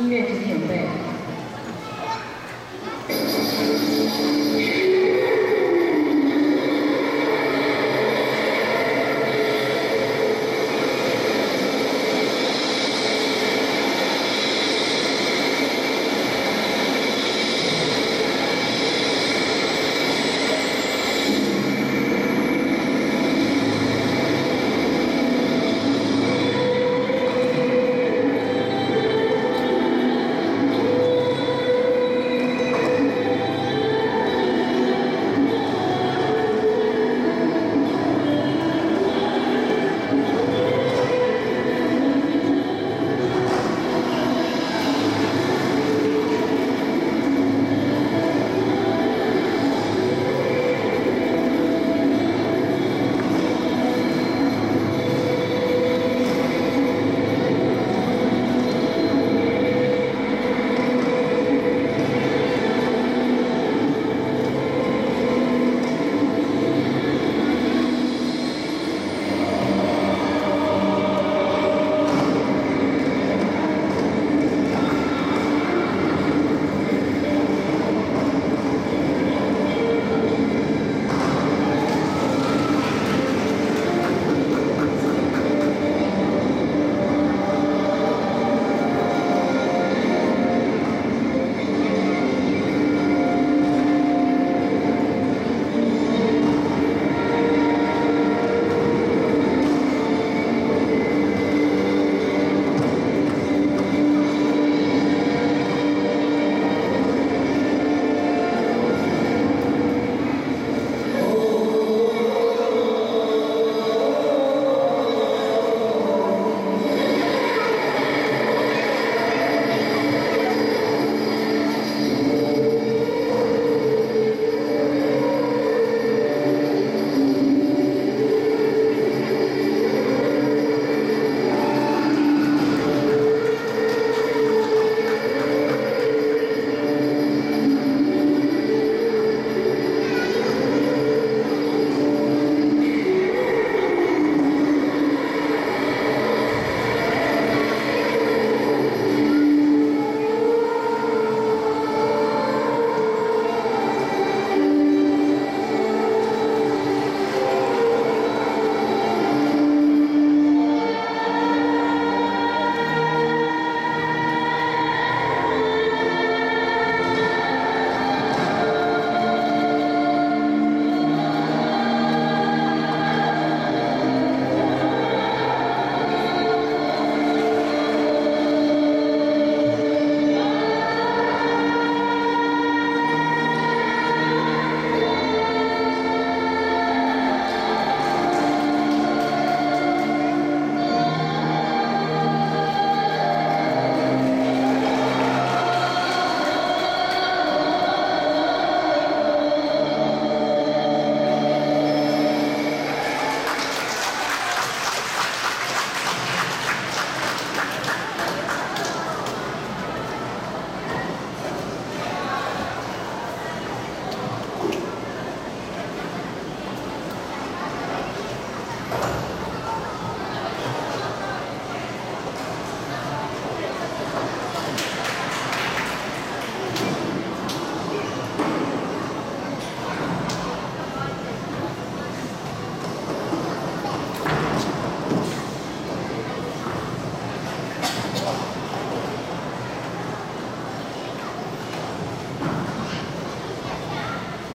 音乐之前呗。